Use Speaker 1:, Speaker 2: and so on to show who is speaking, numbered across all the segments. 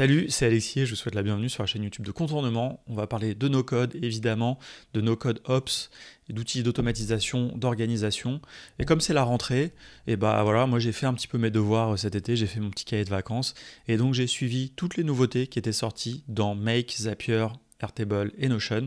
Speaker 1: Salut, c'est Alexis je vous souhaite la bienvenue sur la chaîne YouTube de Contournement. On va parler de nos codes, évidemment, de nos codes Ops, d'outils d'automatisation, d'organisation. Et comme c'est la rentrée, et eh bah voilà, moi j'ai fait un petit peu mes devoirs euh, cet été, j'ai fait mon petit cahier de vacances, et donc j'ai suivi toutes les nouveautés qui étaient sorties dans Make, Zapier, Airtable et Notion.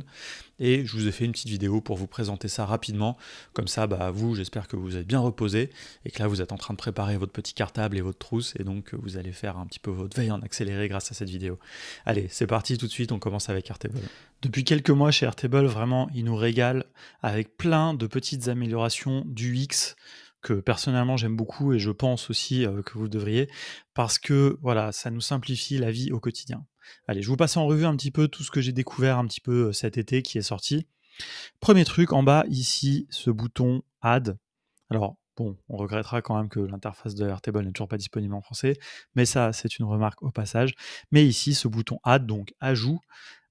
Speaker 1: Et je vous ai fait une petite vidéo pour vous présenter ça rapidement. Comme ça, bah, vous, j'espère que vous êtes bien reposé et que là, vous êtes en train de préparer votre petit cartable et votre trousse. Et donc, vous allez faire un petit peu votre veille en accéléré grâce à cette vidéo. Allez, c'est parti tout de suite. On commence avec Airtable. Depuis quelques mois chez Airtable, vraiment, il nous régale avec plein de petites améliorations du X que personnellement j'aime beaucoup et je pense aussi euh, que vous devriez parce que voilà, ça nous simplifie la vie au quotidien. Allez, je vous passe en revue un petit peu tout ce que j'ai découvert un petit peu euh, cet été qui est sorti. Premier truc, en bas, ici, ce bouton Add. Alors, bon, on regrettera quand même que l'interface de Airtable n'est toujours pas disponible en français, mais ça, c'est une remarque au passage. Mais ici, ce bouton Add, donc ajout,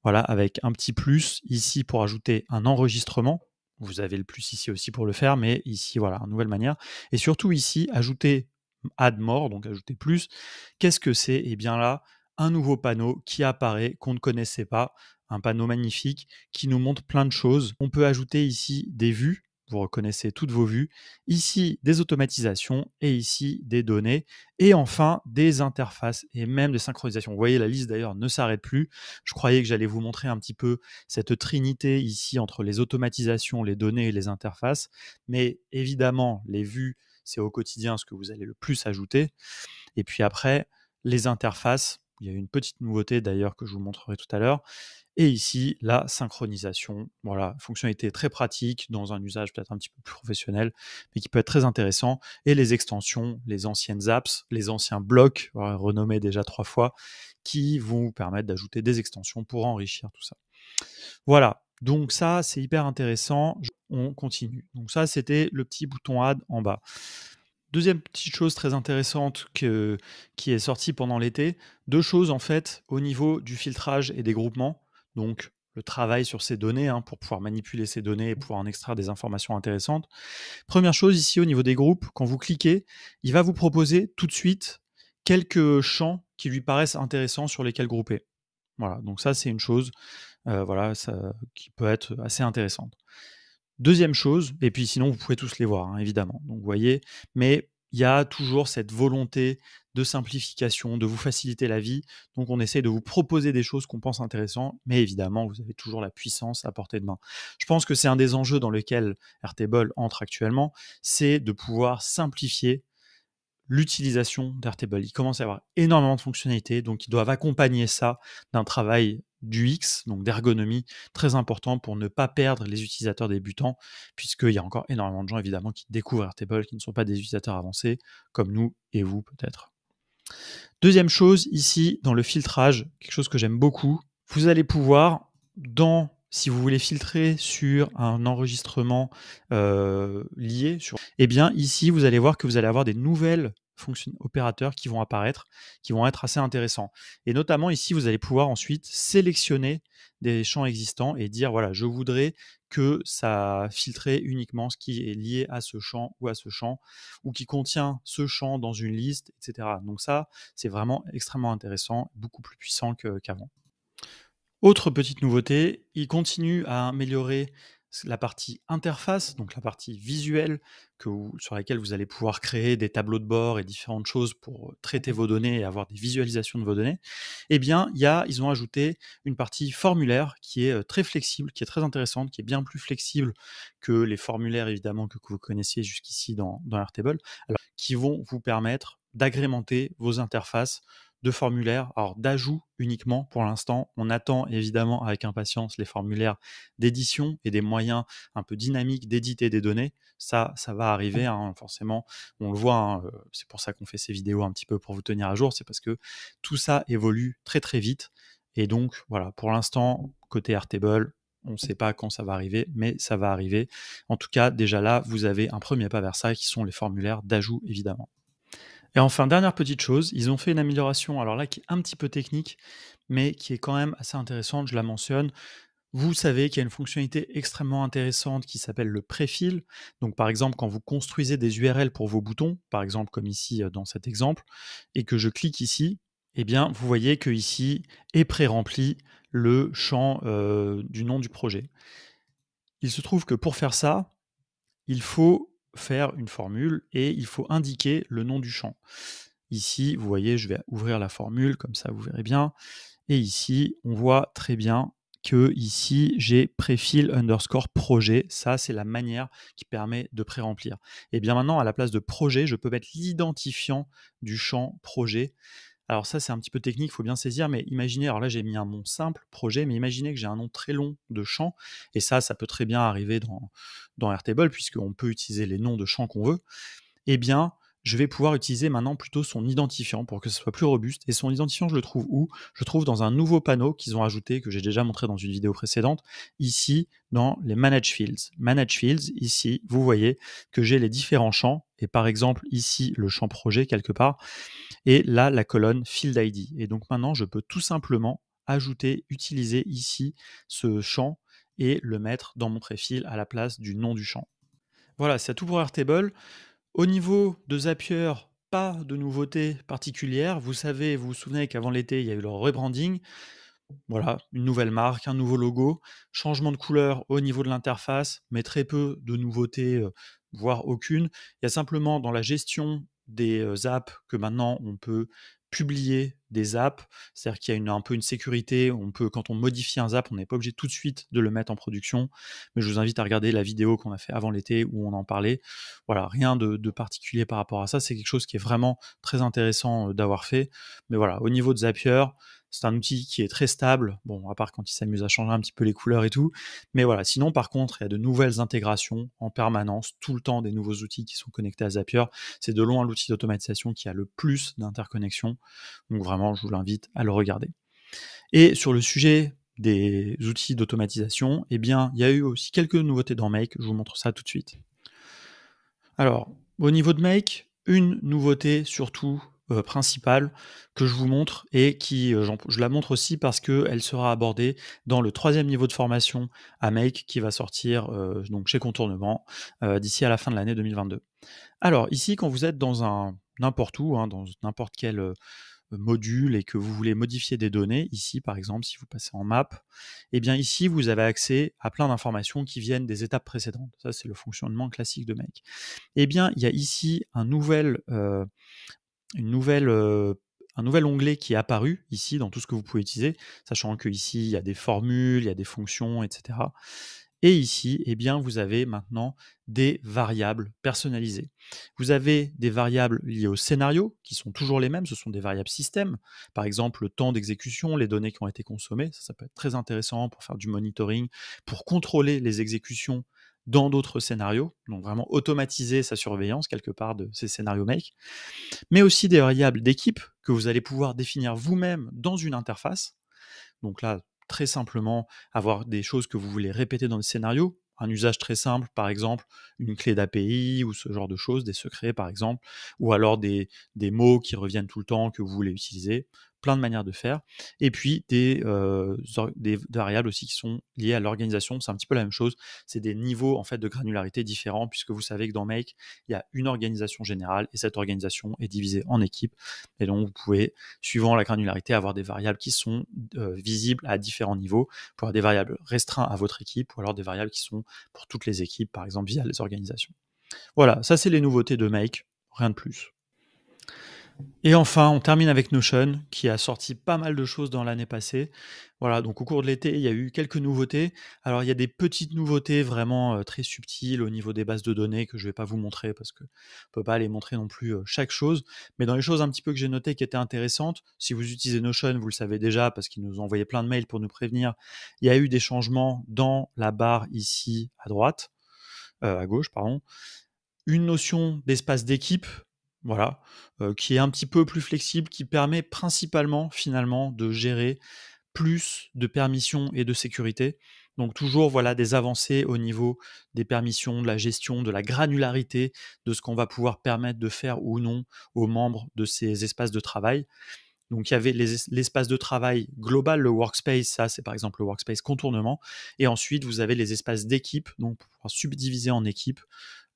Speaker 1: voilà, avec un petit plus ici pour ajouter un enregistrement. Vous avez le plus ici aussi pour le faire, mais ici, voilà, une nouvelle manière. Et surtout ici, ajouter Add More, donc ajouter plus. Qu'est-ce que c'est? Eh bien là, un nouveau panneau qui apparaît qu'on ne connaissait pas, un panneau magnifique qui nous montre plein de choses. On peut ajouter ici des vues, vous reconnaissez toutes vos vues, ici des automatisations et ici des données, et enfin des interfaces et même des synchronisations. Vous voyez, la liste d'ailleurs ne s'arrête plus. Je croyais que j'allais vous montrer un petit peu cette trinité ici entre les automatisations, les données et les interfaces, mais évidemment, les vues, c'est au quotidien ce que vous allez le plus ajouter. Et puis après, les interfaces, il y a une petite nouveauté d'ailleurs que je vous montrerai tout à l'heure. Et ici, la synchronisation. Voilà, fonctionnalité très pratique dans un usage peut-être un petit peu plus professionnel, mais qui peut être très intéressant. Et les extensions, les anciennes apps, les anciens blocs, renommés déjà trois fois, qui vont vous permettre d'ajouter des extensions pour enrichir tout ça. Voilà, donc ça, c'est hyper intéressant. On continue. Donc ça, c'était le petit bouton Add en bas. Deuxième petite chose très intéressante qui est sortie pendant l'été, deux choses en fait au niveau du filtrage et des groupements. Donc le travail sur ces données hein, pour pouvoir manipuler ces données et pouvoir en extraire des informations intéressantes. Première chose ici au niveau des groupes, quand vous cliquez, il va vous proposer tout de suite quelques champs qui lui paraissent intéressants sur lesquels grouper. Voilà, donc ça c'est une chose euh, voilà, qui peut être assez intéressante. Deuxième chose, et puis sinon vous pouvez tous les voir, hein, évidemment. Donc vous voyez, mais il y a toujours cette volonté de simplification, de vous faciliter la vie. Donc on essaie de vous proposer des choses qu'on pense intéressantes, mais évidemment vous avez toujours la puissance à portée de main. Je pense que c'est un des enjeux dans lesquels Airtable entre actuellement, c'est de pouvoir simplifier l'utilisation d'Airtable. Il commence à avoir énormément de fonctionnalités, donc ils doivent accompagner ça d'un travail du X, donc d'ergonomie, très important pour ne pas perdre les utilisateurs débutants, puisqu'il y a encore énormément de gens évidemment qui découvrent Airtable, qui ne sont pas des utilisateurs avancés, comme nous et vous peut-être. Deuxième chose, ici, dans le filtrage, quelque chose que j'aime beaucoup, vous allez pouvoir, dans si vous voulez filtrer sur un enregistrement euh, lié, sur, eh bien ici vous allez voir que vous allez avoir des nouvelles opérateurs qui vont apparaître, qui vont être assez intéressants. Et notamment ici, vous allez pouvoir ensuite sélectionner des champs existants et dire voilà, je voudrais que ça filtre uniquement ce qui est lié à ce champ ou à ce champ, ou qui contient ce champ dans une liste, etc. Donc ça, c'est vraiment extrêmement intéressant, beaucoup plus puissant qu'avant. Autre petite nouveauté, il continue à améliorer la partie interface, donc la partie visuelle que sur laquelle vous allez pouvoir créer des tableaux de bord et différentes choses pour traiter vos données et avoir des visualisations de vos données, eh bien, y a, ils ont ajouté une partie formulaire qui est très flexible, qui est très intéressante, qui est bien plus flexible que les formulaires évidemment que, vous connaissiez jusqu'ici dans, dans Airtable, alors, qui vont vous permettre d'agrémenter vos interfaces de formulaires, alors d'ajout uniquement pour l'instant. On attend évidemment avec impatience les formulaires d'édition et des moyens un peu dynamiques d'éditer des données. Ça, ça va arriver, hein, forcément. On le voit, hein, euh, c'est pour ça qu'on fait ces vidéos un petit peu pour vous tenir à jour. C'est parce que tout ça évolue très très vite. Et donc, voilà, pour l'instant, côté Airtable, on ne sait pas quand ça va arriver, mais ça va arriver. En tout cas, déjà là, vous avez un premier pas vers ça, qui sont les formulaires d'ajout, évidemment. Et enfin, dernière petite chose, ils ont fait une amélioration, alors là qui est un petit peu technique, mais qui est quand même assez intéressante, je la mentionne. Vous savez qu'il y a une fonctionnalité extrêmement intéressante qui s'appelle le préfil. Donc par exemple, quand vous construisez des URL pour vos boutons, par exemple comme ici euh, dans cet exemple, et que je clique ici, eh bien, vous voyez que ici est pré-rempli le champ euh, du nom du projet. Il se trouve que pour faire ça, il faut faire une formule et il faut indiquer le nom du champ. Ici, vous voyez, je vais ouvrir la formule, comme ça vous verrez bien. Et ici, on voit très bien que ici, j'ai préfil underscore projet. Ça, c'est la manière qui permet de pré-remplir. Et bien maintenant, à la place de projet, je peux mettre l'identifiant du champ projet. Alors ça, c'est un petit peu technique, il faut bien saisir, mais imaginez, alors là j'ai mis un nom simple, projet, mais imaginez que j'ai un nom très long de champ, et ça, ça peut très bien arriver dans, dans Airtable, puisqu'on peut utiliser les noms de champs qu'on veut. Eh bien, je vais pouvoir utiliser maintenant plutôt son identifiant pour que ce soit plus robuste. Et son identifiant, je le trouve où? Je le trouve dans un nouveau panneau qu'ils ont ajouté, que j'ai déjà montré dans une vidéo précédente, ici dans les Manage Fields. Manage Fields, ici, vous voyez que j'ai les différents champs, et par exemple ici le champ projet quelque part, et là la colonne Field ID. Et donc maintenant, je peux tout simplement ajouter, utiliser ici ce champ et le mettre dans mon préfil à la place du nom du champ. Voilà, c'est tout pour Airtable. Au niveau de Zapier, pas de nouveautés particulières. Vous savez, vous vous souvenez qu'avant l'été, il y a eu le rebranding. Voilà, une nouvelle marque, un nouveau logo, changement de couleur au niveau de l'interface, mais très peu de nouveautés, voire aucune. Il y a simplement dans la gestion des apps que maintenant on peut publier des apps, c'est-à-dire qu'il y a une, un peu une sécurité, on peut, quand on modifie un zap, on n'est pas obligé tout de suite de le mettre en production, mais je vous invite à regarder la vidéo qu'on a fait avant l'été où on en parlait. Voilà, rien de, particulier par rapport à ça, c'est quelque chose qui est vraiment très intéressant d'avoir fait, mais voilà, au niveau de Zapier, c'est un outil qui est très stable, bon, à part quand il s'amuse à changer un petit peu les couleurs et tout. Mais voilà, sinon, par contre, il y a de nouvelles intégrations en permanence, tout le temps des nouveaux outils qui sont connectés à Zapier. C'est de loin l'outil d'automatisation qui a le plus d'interconnexions. Donc vraiment, je vous l'invite à le regarder. Et sur le sujet des outils d'automatisation, eh bien, il y a eu aussi quelques nouveautés dans Make. Je vous montre ça tout de suite. Alors, au niveau de Make, une nouveauté surtout euh, principale que je vous montre et qui, euh, je la montre aussi parce qu'elle sera abordée dans le troisième niveau de formation à Make qui va sortir euh, donc chez Contournement d'ici à la fin de l'année 2022. Alors ici, quand vous êtes dans un n'importe où, hein, dans n'importe quel module et que vous voulez modifier des données, ici par exemple, si vous passez en map, et eh bien ici vous avez accès à plein d'informations qui viennent des étapes précédentes. Ça c'est le fonctionnement classique de Make. Et eh bien il y a ici un nouvel, nouvelle, un nouvel onglet qui est apparu ici dans tout ce que vous pouvez utiliser, sachant que ici il y a des formules, il y a des fonctions, etc. Et ici, eh bien, vous avez maintenant des variables personnalisées. Vous avez des variables liées au scénario, qui sont toujours les mêmes, ce sont des variables système. Par exemple, le temps d'exécution, les données qui ont été consommées, ça peut être très intéressant pour faire du monitoring, pour contrôler les exécutions dans d'autres scénarios, donc vraiment automatiser sa surveillance quelque part de ces scénarios make, mais aussi des variables d'équipe que vous allez pouvoir définir vous-même dans une interface. Donc là, très simplement, avoir des choses que vous voulez répéter dans le scénario, un usage très simple, par exemple une clé d'API ou ce genre de choses, des secrets par exemple, ou alors des, des mots qui reviennent tout le temps que vous voulez utiliser plein de manières de faire. Et puis des, euh, des variables aussi qui sont liées à l'organisation. C'est un petit peu la même chose. C'est des niveaux en fait de granularité différents puisque vous savez que dans Make, il y a une organisation générale et cette organisation est divisée en équipes. Et donc vous pouvez, suivant la granularité, avoir des variables qui sont euh, visibles à différents niveaux. Pour avoir des variables restreintes à votre équipe ou alors des variables qui sont pour toutes les équipes, par exemple via les organisations. Voilà, ça c'est les nouveautés de Make, rien de plus. Et enfin, on termine avec Notion, qui a sorti pas mal de choses dans l'année passée. Voilà, donc au cours de l'été, il y a eu quelques nouveautés. Alors, il y a des petites nouveautés vraiment euh, très subtiles au niveau des bases de données que je ne vais pas vous montrer parce que ne peut pas les montrer non plus euh, chaque chose. Mais dans les choses un petit peu que j'ai notées qui étaient intéressantes, si vous utilisez Notion, vous le savez déjà parce qu'ils nous ont envoyé plein de mails pour nous prévenir, il y a eu des changements dans la barre ici à droite, euh, à gauche, pardon. Une notion d'espace d'équipe voilà, qui est un petit peu plus flexible, qui permet principalement finalement de gérer plus de permissions et de sécurité. Donc toujours voilà des avancées au niveau des permissions, de la gestion, de la granularité de ce qu'on va pouvoir permettre de faire ou non aux membres de ces espaces de travail. Donc il y avait l'espace de travail global, le workspace, ça c'est par exemple le workspace contournement. Et ensuite vous avez les espaces d'équipe, donc pour pouvoir subdiviser en équipes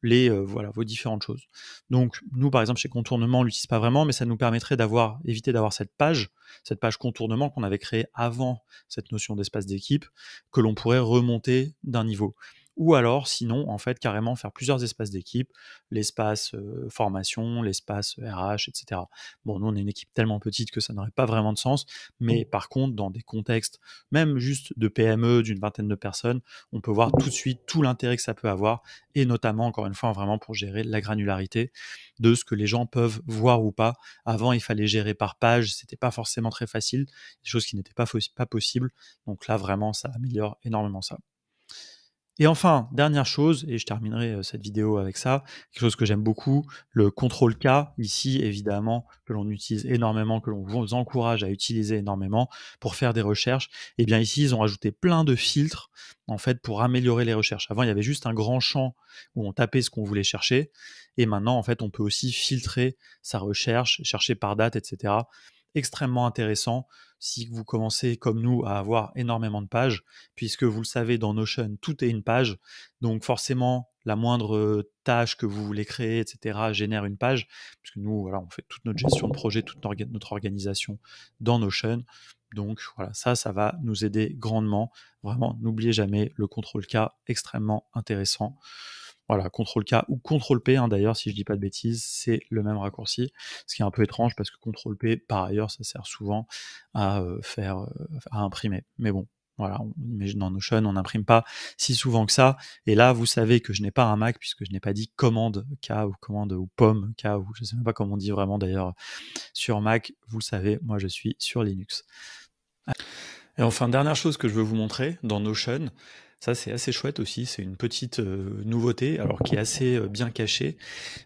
Speaker 1: les, euh, voilà, vos différentes choses. Donc, nous, par exemple, chez Contournement, on l'utilise pas vraiment, mais ça nous permettrait d'avoir, éviter d'avoir cette page, cette page contournement qu'on avait créée avant cette notion d'espace d'équipe, que l'on pourrait remonter d'un niveau ou alors sinon en fait carrément faire plusieurs espaces d'équipe, l'espace formation, l'espace RH, etc. Bon, nous on est une équipe tellement petite que ça n'aurait pas vraiment de sens, mais mmh. par contre dans des contextes même juste de PME d'une vingtaine de personnes, on peut voir tout de suite tout l'intérêt que ça peut avoir et notamment encore une fois vraiment pour gérer la granularité de ce que les gens peuvent voir ou pas. Avant il fallait gérer par page, c'était pas forcément très facile, des choses qui n'étaient pas, pas possibles. Donc là vraiment ça améliore énormément ça. Et enfin, dernière chose, et je terminerai cette vidéo avec ça, quelque chose que j'aime beaucoup, le contrôle K, ici évidemment, que l'on utilise énormément, que l'on vous encourage à utiliser énormément pour faire des recherches. Et eh bien ici, ils ont rajouté plein de filtres, en fait, pour améliorer les recherches. Avant, il y avait juste un grand champ où on tapait ce qu'on voulait chercher, et maintenant, en fait, on peut aussi filtrer sa recherche, chercher par date, etc extrêmement intéressant si vous commencez comme nous à avoir énormément de pages, puisque vous le savez, dans Notion, tout est une page. Donc forcément, la moindre tâche que vous voulez créer, etc., génère une page, puisque nous, voilà, on fait toute notre gestion de projet, toute notre organisation dans Notion. Donc voilà, ça, ça va nous aider grandement. Vraiment, n'oubliez jamais le contrôle K, extrêmement intéressant. Voilà, CTRL-K ou CTRL-P, hein, d'ailleurs, si je dis pas de bêtises, c'est le même raccourci. Ce qui est un peu étrange parce que CTRL-P, par ailleurs, ça sert souvent à euh, faire, euh, à imprimer. Mais bon, voilà, on imagine dans Notion, on n'imprime pas si souvent que ça. Et là, vous savez que je n'ai pas un Mac puisque je n'ai pas dit commande K ou commande ou pomme K ou je ne sais même pas comment on dit vraiment d'ailleurs sur Mac. Vous le savez, moi je suis sur Linux. Et enfin, dernière chose que je veux vous montrer dans Notion, ça, c'est assez chouette aussi. C'est une petite euh, nouveauté, alors qui est assez euh, bien cachée.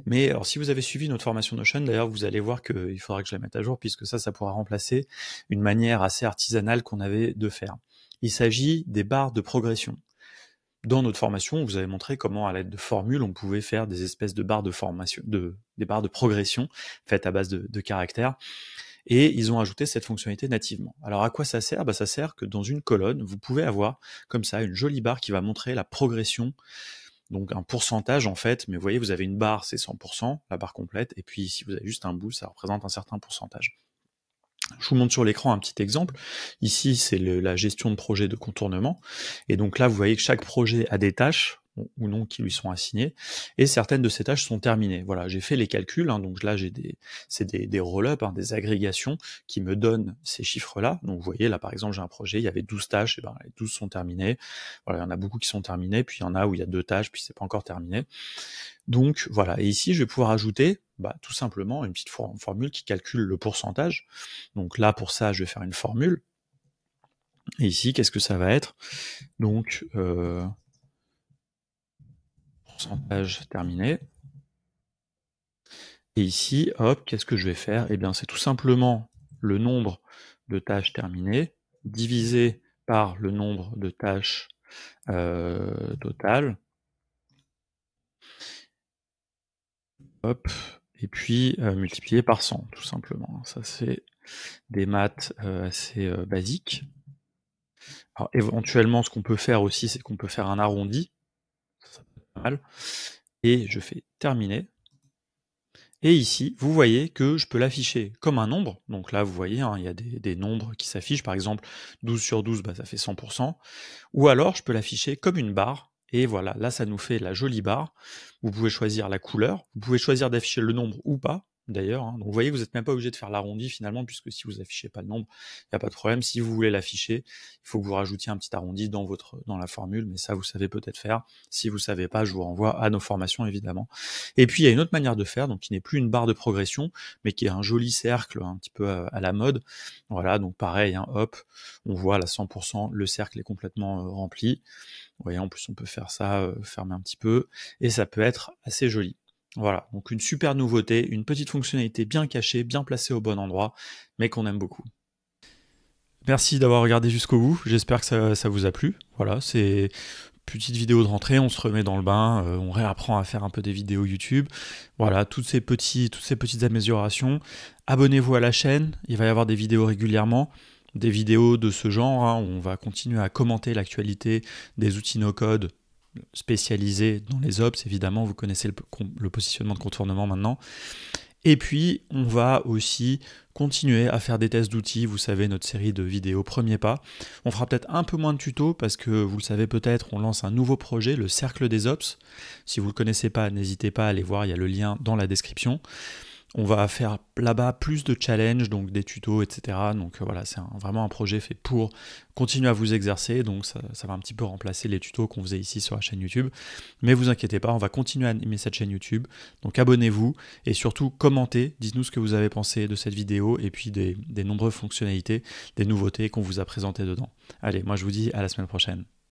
Speaker 1: Mais alors, si vous avez suivi notre formation Notion, d'ailleurs, vous allez voir qu'il faudra que je la mette à jour, puisque ça, ça pourra remplacer une manière assez artisanale qu'on avait de faire. Il s'agit des barres de progression. Dans notre formation, on vous avez montré comment, à l'aide de formules, on pouvait faire des espèces de barres de formation, de, des barres de progression faites à base de caractères et ils ont ajouté cette fonctionnalité nativement. Alors à quoi ça sert? Bah, Ça sert que dans une colonne, vous pouvez avoir comme ça une jolie barre qui va montrer la progression, donc un pourcentage en fait, mais vous voyez, vous avez une barre, c'est 100%, la barre complète, et puis si vous avez juste un bout, ça représente un certain pourcentage. Je vous montre sur l'écran un petit exemple. Ici, c'est la gestion de projet de contournement. Et donc là, vous voyez que chaque projet a des tâches ou non qui lui sont assignées, et certaines de ces tâches sont terminées. Voilà, j'ai fait les calculs, hein, donc là j'ai des, c'est des, des roll-up, hein, des agrégations qui me donnent ces chiffres-là. Donc vous voyez là par exemple j'ai un projet, il y avait 12 tâches, et ben les 12 sont terminées. Voilà, il y en a beaucoup qui sont terminées, puis il y en a où il y a deux tâches, puis c'est pas encore terminé. Donc voilà, et ici je vais pouvoir ajouter bah, tout simplement une petite formule qui calcule le pourcentage. Donc là pour ça je vais faire une formule. Et ici, qu'est-ce que ça va être? Donc, euh, pourcentage terminé. Et ici, hop, qu'est-ce que je vais faire? Eh bien, c'est tout simplement le nombre de tâches terminées divisé par le nombre de tâches euh, totales. Hop, et puis euh, multiplié par 100, tout simplement. Ça, c'est des maths euh, assez basiques. Alors, éventuellement, ce qu'on peut faire aussi, c'est qu'on peut faire un arrondi Et je fais terminer. Et ici, vous voyez que je peux l'afficher comme un nombre. Donc là, vous voyez, hein, il y a des, nombres qui s'affichent. Par exemple, 12 sur 12, bah, ça fait 100%. Ou alors, je peux l'afficher comme une barre. Et voilà, là, ça nous fait la jolie barre. Vous pouvez choisir la couleur. Vous pouvez choisir d'afficher le nombre ou pas d'ailleurs. Hein. Vous voyez, vous n'êtes même pas obligé de faire l'arrondi finalement, puisque si vous affichez pas le nombre, il n'y a pas de problème. Si vous voulez l'afficher, il faut que vous rajoutiez un petit arrondi dans votre dans la formule, mais ça vous savez peut-être faire. Si vous savez pas, je vous renvoie à nos formations évidemment. Et puis il y a une autre manière de faire, donc qui n'est plus une barre de progression, mais qui est un joli cercle un petit peu à, la mode. Voilà, donc pareil, hein, hop, on voit à 100%, le cercle est complètement euh, rempli. Vous voyez, en plus on peut faire ça, euh, fermer un petit peu, et ça peut être assez joli. Voilà, donc une super nouveauté, une petite fonctionnalité bien cachée, bien placée au bon endroit, mais qu'on aime beaucoup. Merci d'avoir regardé jusqu'au bout, j'espère que ça, vous a plu. Voilà, c'est petite vidéo de rentrée, on se remet dans le bain, euh, on réapprend à faire un peu des vidéos YouTube. Voilà, toutes ces, petites améliorations. Abonnez-vous à la chaîne, il va y avoir des vidéos régulièrement, des vidéos de ce genre, hein, où on va continuer à commenter l'actualité des outils no-code spécialisé dans les ops, évidemment, vous connaissez le, positionnement de contournement maintenant. Et puis, on va aussi continuer à faire des tests d'outils, vous savez, notre série de vidéos Premier Pas. On fera peut-être un peu moins de tutos parce que vous le savez peut-être, on lance un nouveau projet, le Cercle des Ops. Si vous ne le connaissez pas, n'hésitez pas à aller voir, il y a le lien dans la description. On va faire là-bas plus de challenges, donc des tutos, etc. Donc euh, voilà, c'est vraiment un projet fait pour continuer à vous exercer. Donc ça, va un petit peu remplacer les tutos qu'on faisait ici sur la chaîne YouTube. Mais vous inquiétez pas, on va continuer à animer cette chaîne YouTube. Donc abonnez-vous et surtout commentez. Dites-nous ce que vous avez pensé de cette vidéo et puis des, des nombreuses fonctionnalités, des nouveautés qu'on vous a présentées dedans. Allez, moi je vous dis à la semaine prochaine.